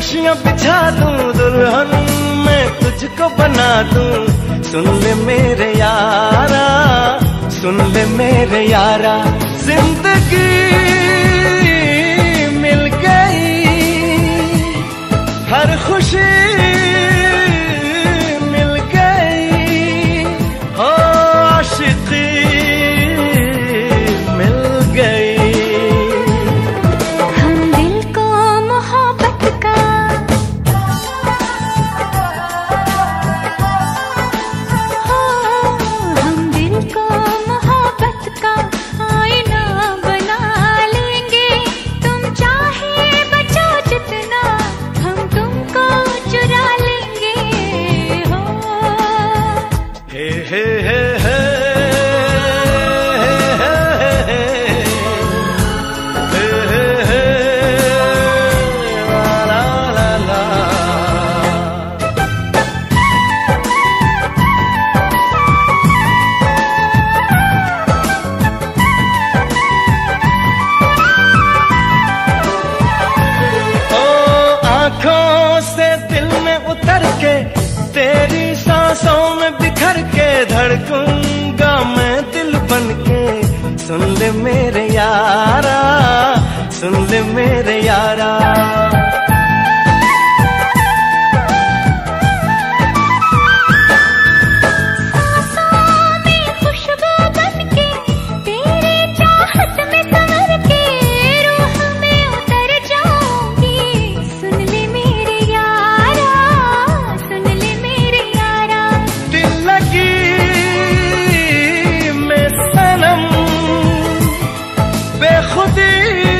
खुशियाँ बिछा दूँ, दुल्हन मैं तुझको बना दूँ। सुन ले मेरे यारा, सुन ले मेरे यारा। ज़िंदगी मिल गई, हर खुशी बन के सुन ले मेरे यारा सुन ले मेरे यारा। see